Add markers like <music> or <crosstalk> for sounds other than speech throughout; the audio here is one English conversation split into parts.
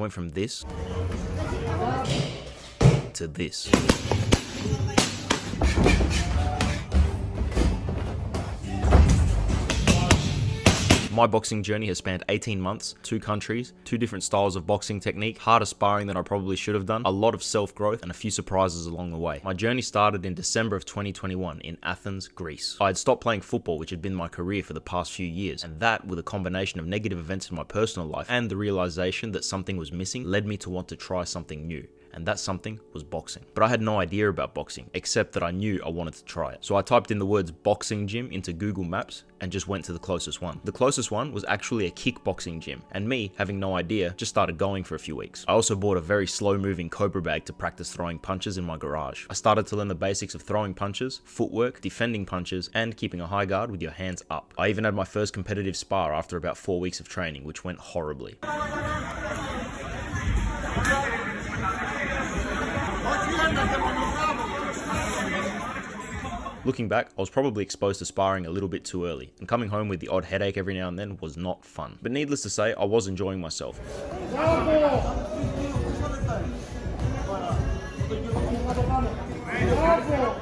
went from this to this. My boxing journey has spanned 18 months, two countries, two different styles of boxing technique, harder sparring than I probably should have done, a lot of self growth, and a few surprises along the way. My journey started in December of 2021 in Athens, Greece. I had stopped playing football, which had been my career for the past few years, and that, with a combination of negative events in my personal life and the realization that something was missing, led me to want to try something new and that something was boxing. But I had no idea about boxing, except that I knew I wanted to try it. So I typed in the words boxing gym into Google Maps and just went to the closest one. The closest one was actually a kickboxing gym, and me, having no idea, just started going for a few weeks. I also bought a very slow moving Cobra bag to practice throwing punches in my garage. I started to learn the basics of throwing punches, footwork, defending punches, and keeping a high guard with your hands up. I even had my first competitive spar after about four weeks of training, which went horribly. Looking back, I was probably exposed to sparring a little bit too early, and coming home with the odd headache every now and then was not fun. But needless to say, I was enjoying myself.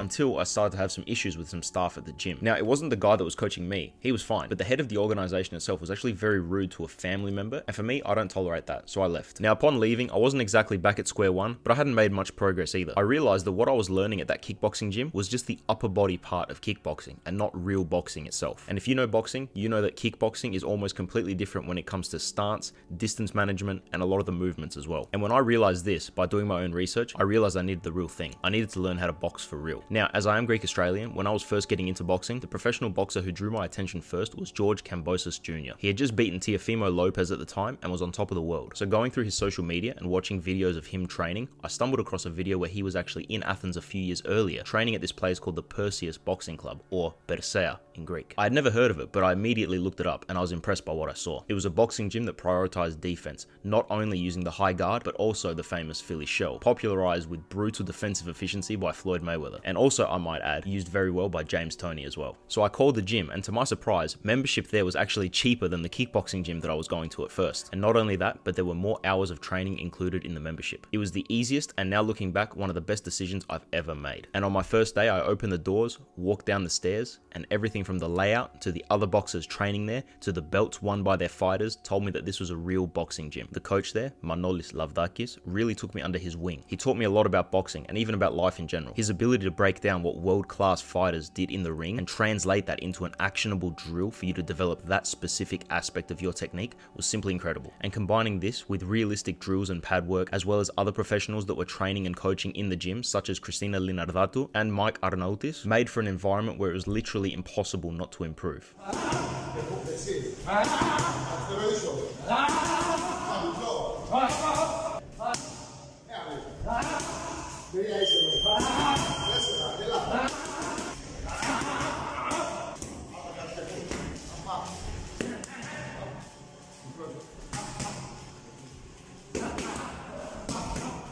Until I started to have some issues with some staff at the gym. Now, it wasn't the guy that was coaching me, he was fine, but the head of the organization itself was actually very rude to a family member, and for me, I don't tolerate that, so I left. Now, upon leaving, I wasn't exactly back at square one, but I hadn't made much progress either. I realized that what I was learning at that kickboxing gym was just the upper body part of kickboxing, and not real boxing itself. And if you know boxing, you know that kickboxing is almost completely different when it comes to stance, distance management, and a lot of the movements as well. And when I realized this, by doing my own research, I realized I needed the real thing. I needed to learn how to box for real. Now, as I am Greek Australian, when I was first getting into boxing, the professional boxer who drew my attention first was George Kambosos Jr. He had just beaten Teofimo Lopez at the time and was on top of the world. So going through his social media and watching videos of him training, I stumbled across a video where he was actually in Athens a few years earlier, training at this place called the Perseus Boxing Club, or Persea in Greek. I had never heard of it, but I immediately looked it up and I was impressed by what I saw. It was a boxing gym that prioritized defense, not only using the high guard, but also the famous Philly shell, popularized with brutal defensive efficiency by Floyd Mayweather. And also, I might add, used very well by James Toney as well. So I called the gym, and to my surprise, membership there was actually cheaper than the kickboxing gym that I was going to at first. And not only that, but there were more hours of training included in the membership. It was the easiest, and now looking back, one of the best decisions I've ever made. And on my first day, I opened the doors, walked down the stairs, and everything from the layout to the other boxers training there to the belts won by their fighters told me that this was a real boxing gym. The coach there, Manolis Lavdakis, really took me under his wing. He taught me a lot about boxing and even about life in general. His ability to break down what world-class fighters did in the ring and translate that into an actionable drill for you to develop that specific aspect of your technique was simply incredible. And combining this with realistic drills and pad work, as well as other professionals that were training and coaching in the gym, such as Christina Linardatou and Mike Arnaoutis, made for an environment where it was literally impossible not to improve.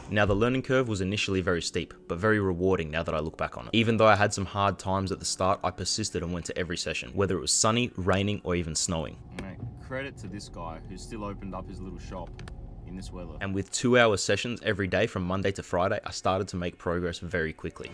Now, the learning curve was initially very steep, but very rewarding now that I look back on it. Even though I had some hard times at the start, I persisted and went to every session, whether it was sunny, raining, or even snowing. Mate, credit to this guy who still opened up his little shop in this weather. And with two hour sessions every day from Monday to Friday, I started to make progress very quickly.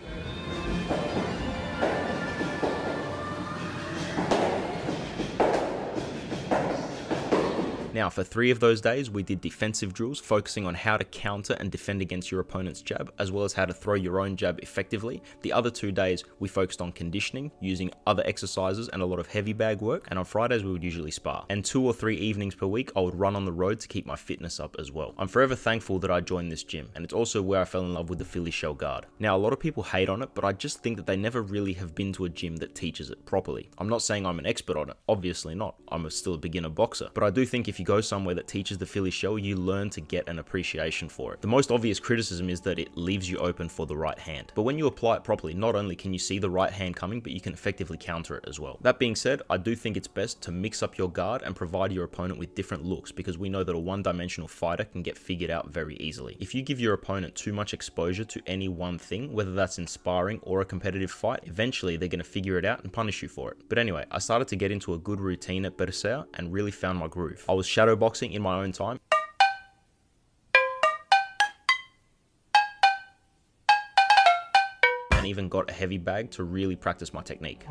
Now, for three of those days, we did defensive drills, focusing on how to counter and defend against your opponent's jab, as well as how to throw your own jab effectively. The other two days, we focused on conditioning, using other exercises and a lot of heavy bag work, and on Fridays, we would usually spar. And two or three evenings per week, I would run on the road to keep my fitness up as well. I'm forever thankful that I joined this gym, and it's also where I fell in love with the Philly Shell Guard. Now, a lot of people hate on it, but I just think that they never really have been to a gym that teaches it properly. I'm not saying I'm an expert on it, obviously not. I'm still a beginner boxer, but I do think if you go somewhere that teaches the Philly shell, you learn to get an appreciation for it. The most obvious criticism is that it leaves you open for the right hand. But when you apply it properly, not only can you see the right hand coming, but you can effectively counter it as well. That being said, I do think it's best to mix up your guard and provide your opponent with different looks because we know that a one-dimensional fighter can get figured out very easily. If you give your opponent too much exposure to any one thing, whether that's inspiring or a competitive fight, eventually they're going to figure it out and punish you for it. But anyway, I started to get into a good routine at Persea and really found my groove. I was shadowboxing in my own time. And even got a heavy bag to really practice my technique.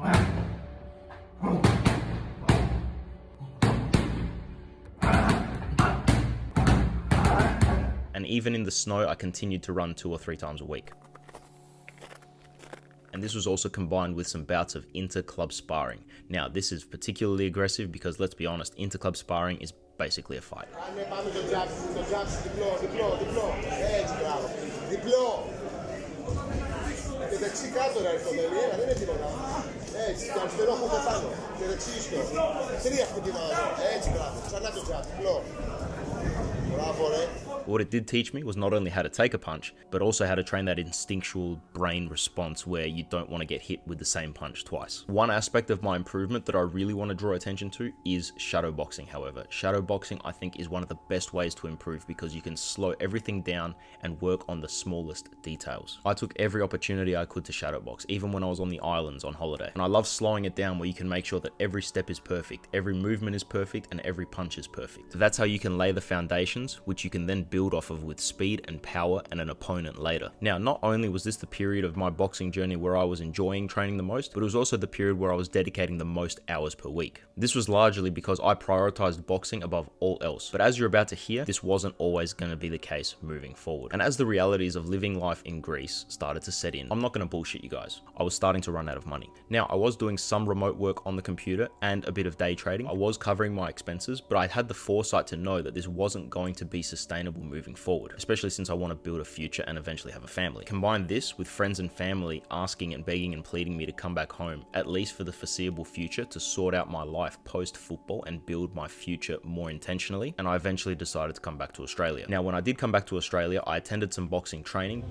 And even in the snow, I continued to run two or three times a week and this was also combined with some bouts of inter-club sparring. Now, this is particularly aggressive because let's be honest, inter-club sparring is basically a fight. Και δεξί κάτω ρε Αριστοτέλη, έλα δεν είναι τίποτα. Έτσι, και αριστερό χούχο πάνω. Και δεξί στο. Τρία χτυπήματα. Έτσι μπράβο. Ξανά το τζάπ. Μπλό. Μπράβο. What it did teach me was not only how to take a punch, but also how to train that instinctual brain response where you don't want to get hit with the same punch twice. One aspect of my improvement that I really want to draw attention to is shadow boxing, however. Shadow boxing, I think, is one of the best ways to improve because you can slow everything down and work on the smallest details. I took every opportunity I could to shadow box, even when I was on the islands on holiday. And I love slowing it down where you can make sure that every step is perfect, every movement is perfect, and every punch is perfect. That's how you can lay the foundations, which you can then build off of with speed and power and an opponent later. Now, not only was this the period of my boxing journey where I was enjoying training the most, but it was also the period where I was dedicating the most hours per week. This was largely because I prioritized boxing above all else. But as you're about to hear, this wasn't always going to be the case moving forward. And as the realities of living life in Greece started to set in, I'm not going to bullshit you guys. I was starting to run out of money. Now, I was doing some remote work on the computer and a bit of day trading. I was covering my expenses, but I had the foresight to know that this wasn't going to be sustainable moving forward, especially since I want to build a future and eventually have a family. Combine this with friends and family asking and begging and pleading me to come back home, at least for the foreseeable future, to sort out my life post football and build my future more intentionally, and I eventually decided to come back to Australia. Now, when I did come back to Australia, I attended some boxing training.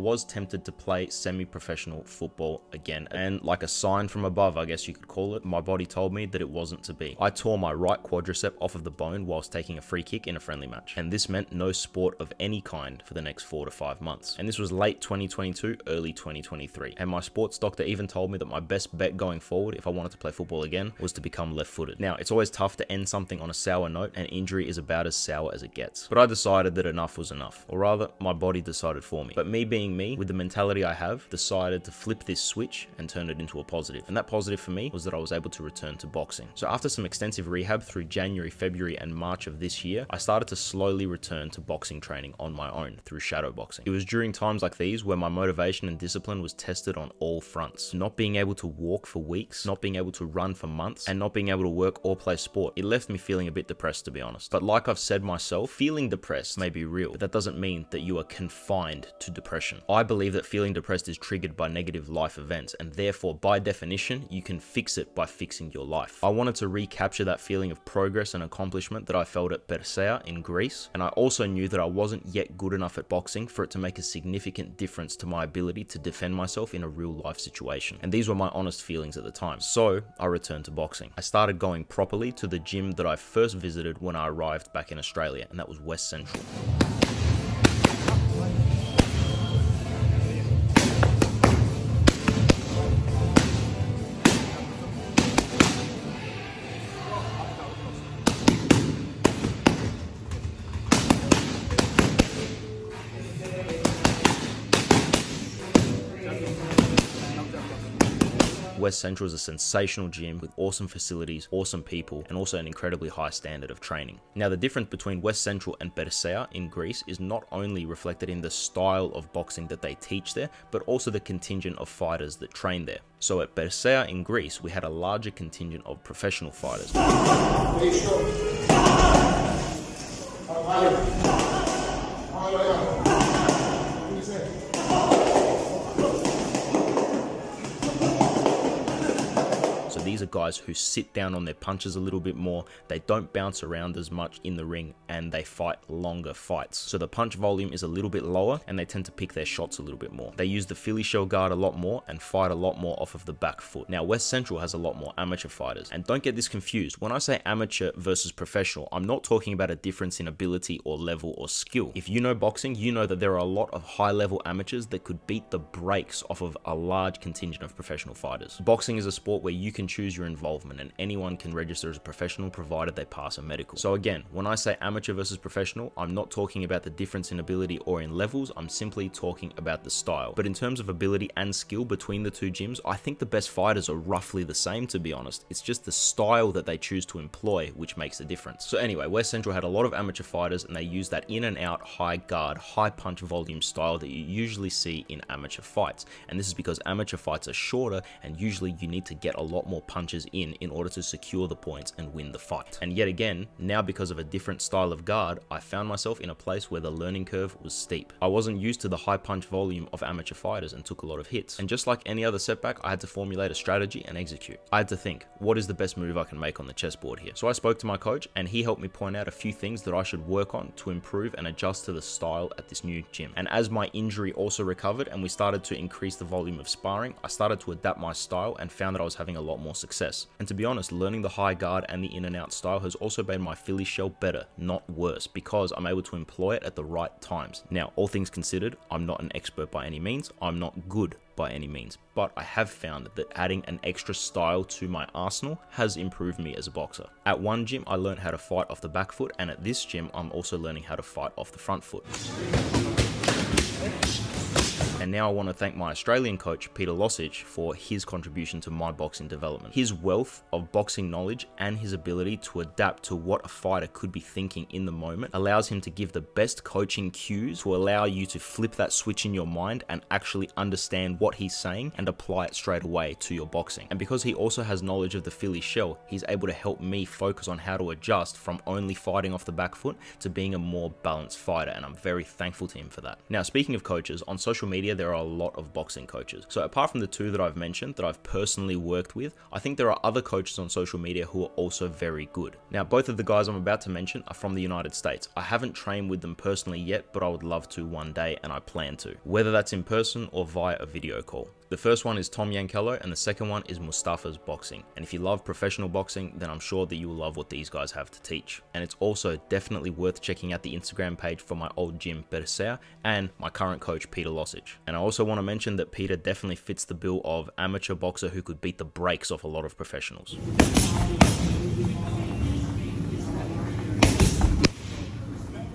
Was tempted to play semi-professional football again. And like a sign from above, I guess you could call it, my body told me that it wasn't to be. I tore my right quadricep off of the bone whilst taking a free kick in a friendly match. And this meant no sport of any kind for the next four to five months. And this was late 2022, early 2023. And my sports doctor even told me that my best bet going forward, if I wanted to play football again, was to become left-footed. Now, it's always tough to end something on a sour note, and injury is about as sour as it gets. But I decided that enough was enough. Or rather, my body decided for me. But me being me, with the mentality I have, decided to flip this switch and turn it into a positive. And that positive for me was that I was able to return to boxing. So after some extensive rehab through January, February, and March of this year, I started to slowly return to boxing training on my own through shadow boxing. It was during times like these where my motivation and discipline was tested on all fronts. Not being able to walk for weeks, not being able to run for months, and not being able to work or play sport. It left me feeling a bit depressed to be honest. But like I've said myself, feeling depressed may be real, but that doesn't mean that you are confined to depression. I believe that feeling depressed is triggered by negative life events, and therefore, by definition, you can fix it by fixing your life. I wanted to recapture that feeling of progress and accomplishment that I felt at Perseas in Greece, and I also knew that I wasn't yet good enough at boxing for it to make a significant difference to my ability to defend myself in a real life situation. And these were my honest feelings at the time. So, I returned to boxing. I started going properly to the gym that I first visited when I arrived back in Australia, and that was West Central. West Central is a sensational gym with awesome facilities, awesome people, and also an incredibly high standard of training. Now, the difference between West Central and Perseas in Greece is not only reflected in the style of boxing that they teach there, but also the contingent of fighters that train there. So at Perseas in Greece, we had a larger contingent of professional fighters. These are guys who sit down on their punches a little bit more, they don't bounce around as much in the ring, and they fight longer fights. So the punch volume is a little bit lower, and they tend to pick their shots a little bit more. They use the Philly shell guard a lot more and fight a lot more off of the back foot. Now, West Central has a lot more amateur fighters, and don't get this confused. When I say amateur versus professional, I'm not talking about a difference in ability or level or skill. If you know boxing, you know that there are a lot of high level amateurs that could beat the brakes off of a large contingent of professional fighters. Boxing is a sport where you can choose your involvement and anyone can register as a professional provided they pass a medical. So again, when I say amateur versus professional, I'm not talking about the difference in ability or in levels, I'm simply talking about the style. But in terms of ability and skill between the two gyms, I think the best fighters are roughly the same to be honest. It's just the style that they choose to employ which makes a difference. So anyway, West Central had a lot of amateur fighters and they used that in and out high guard, high punch volume style that you usually see in amateur fights. And this is because amateur fights are shorter and usually you need to get a lot more punches in in order to secure the points and win the fight. And yet again, now because of a different style of guard, I found myself in a place where the learning curve was steep. I wasn't used to the high punch volume of amateur fighters and took a lot of hits. And just like any other setback, I had to formulate a strategy and execute. I had to think, what is the best move I can make on the chessboard here? So I spoke to my coach and he helped me point out a few things that I should work on to improve and adjust to the style at this new gym. And as my injury also recovered and we started to increase the volume of sparring, I started to adapt my style and found that I was having a lot more success. And to be honest, learning the high guard and the in and out style has also made my Philly shell better, not worse, because I'm able to employ it at the right times. Now, all things considered, I'm not an expert by any means, I'm not good by any means, but I have found that adding an extra style to my arsenal has improved me as a boxer. At one gym, I learned how to fight off the back foot, and at this gym, I'm also learning how to fight off the front foot. And now I want to thank my Australian coach, Peter Losic, for his contribution to my boxing development. His wealth of boxing knowledge and his ability to adapt to what a fighter could be thinking in the moment allows him to give the best coaching cues to allow you to flip that switch in your mind and actually understand what he's saying and apply it straight away to your boxing. And because he also has knowledge of the Philly shell, he's able to help me focus on how to adjust from only fighting off the back foot to being a more balanced fighter. And I'm very thankful to him for that. Now, speaking of coaches, on social media, there are a lot of boxing coaches. So apart from the two that I've mentioned that I've personally worked with, I think there are other coaches on social media who are also very good. Now, both of the guys I'm about to mention are from the United States. I haven't trained with them personally yet, but I would love to one day and I plan to, whether that's in person or via a video call. The first one is Tom Yankello and the second one is Mustafa's Boxing. And if you love professional boxing, then I'm sure that you will love what these guys have to teach. And it's also definitely worth checking out the Instagram page for my old gym Perseas and my current coach Peter Losic. And I also want to mention that Peter definitely fits the bill of amateur boxer who could beat the brakes off a lot of professionals.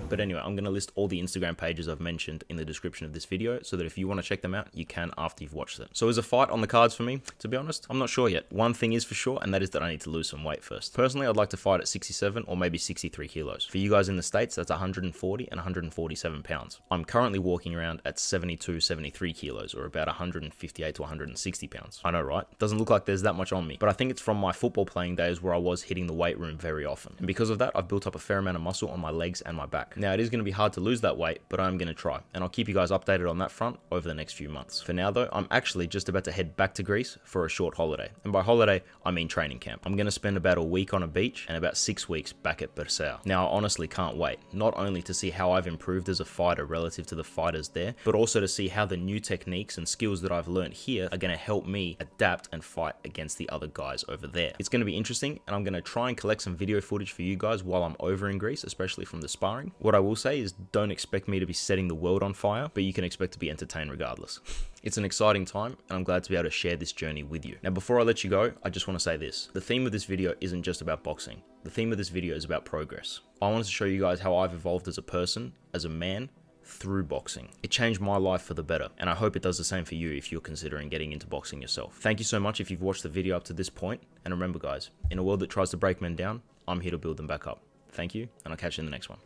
But anyway, I'm going to list all the Instagram pages I've mentioned in the description of this video so that if you want to check them out, you can after you've watched them. So is a fight on the cards for me? To be honest, I'm not sure yet. One thing is for sure, and that is that I need to lose some weight first. Personally, I'd like to fight at 67 or maybe 63 kilos. For you guys in the States, that's 140 and 147 pounds. I'm currently walking around at 72, 73 kilos or about 158 to 160 pounds. I know, right? Doesn't look like there's that much on me, but I think it's from my football playing days where I was hitting the weight room very often. And because of that, I've built up a fair amount of muscle on my legs and my back. Now, it is going to be hard to lose that weight, but I'm going to try, and I'll keep you guys updated on that front over the next few months. For now, though, I'm actually just about to head back to Greece for a short holiday. And by holiday, I mean training camp. I'm going to spend about a week on a beach and about six weeks back at Perseas. Now, I honestly can't wait, not only to see how I've improved as a fighter relative to the fighters there, but also to see how the new techniques and skills that I've learned here are going to help me adapt and fight against the other guys over there. It's going to be interesting, and I'm going to try and collect some video footage for you guys while I'm over in Greece, especially from the sparring. What I will say is don't expect me to be setting the world on fire, but you can expect to be entertained regardless. <laughs> It's an exciting time, and I'm glad to be able to share this journey with you. Now, before I let you go, I just want to say this. The theme of this video isn't just about boxing. The theme of this video is about progress. I wanted to show you guys how I've evolved as a person, as a man, through boxing. It changed my life for the better, and I hope it does the same for you if you're considering getting into boxing yourself. Thank you so much if you've watched the video up to this point, and remember guys, in a world that tries to break men down, I'm here to build them back up. Thank you, and I'll catch you in the next one.